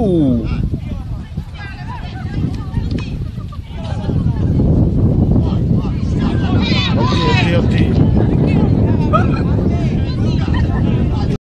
오. 어디 어디 어디